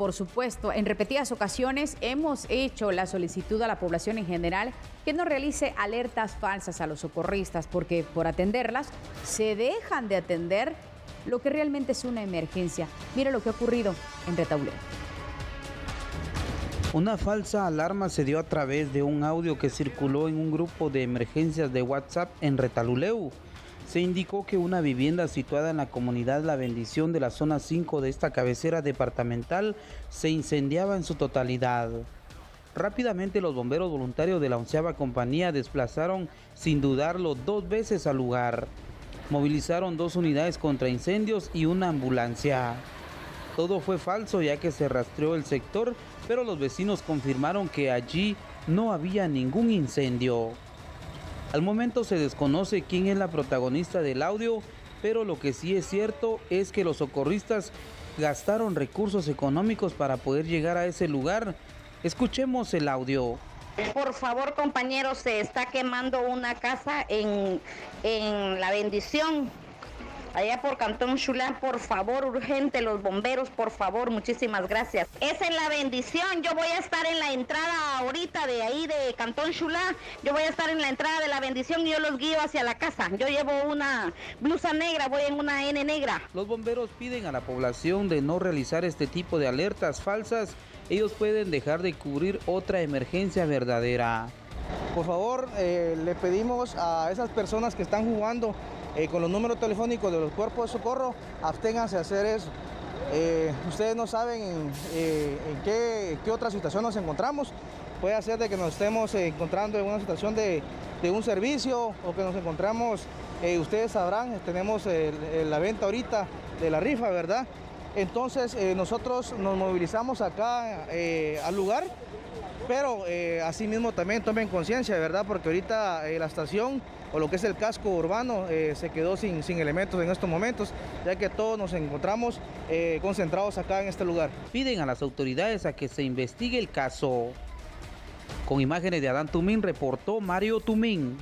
por supuesto, en repetidas ocasiones hemos hecho la solicitud a la población en general que no realice alertas falsas a los socorristas, porque por atenderlas se dejan de atender lo que realmente es una emergencia. Mira lo que ha ocurrido en Retauleo. Una falsa alarma se dio a través de un audio que circuló en un grupo de emergencias de WhatsApp en Retaluleu. Se indicó que una vivienda situada en la comunidad La Bendición de la zona 5 de esta cabecera departamental se incendiaba en su totalidad. Rápidamente los bomberos voluntarios de la onceava compañía desplazaron sin dudarlo dos veces al lugar. Movilizaron dos unidades contra incendios y una ambulancia. Todo fue falso ya que se rastreó el sector, pero los vecinos confirmaron que allí no había ningún incendio. Al momento se desconoce quién es la protagonista del audio, pero lo que sí es cierto es que los socorristas gastaron recursos económicos para poder llegar a ese lugar. Escuchemos el audio. Por favor, compañeros, se está quemando una casa en, en La Bendición allá por Cantón Chulán, por favor, urgente, los bomberos, por favor, muchísimas gracias. Es en la bendición, yo voy a estar en la entrada ahorita de ahí de Cantón Chulán, yo voy a estar en la entrada de la bendición y yo los guío hacia la casa. Yo llevo una blusa negra, voy en una N negra. Los bomberos piden a la población de no realizar este tipo de alertas falsas, ellos pueden dejar de cubrir otra emergencia verdadera. Por favor, eh, le pedimos a esas personas que están jugando eh, con los números telefónicos de los cuerpos de socorro, absténganse a hacer eso. Eh, ustedes no saben en, qué, otra situación nos encontramos. Puede ser de que nos estemos encontrando en una situación de, un servicio o que nos encontramos, ustedes sabrán, tenemos la venta ahorita de la rifa, ¿verdad? Entonces nosotros nos movilizamos acá al lugar, pero asimismo también tomen conciencia, ¿verdad? Porque ahorita la estación o lo que es el casco urbano eh, se quedó sin, sin, elementos en estos momentos, ya que todos nos encontramos eh, concentrados acá en este lugar. Piden a las autoridades a que se investigue el caso. Con imágenes de Adán Tumín reportó Mario Tumín.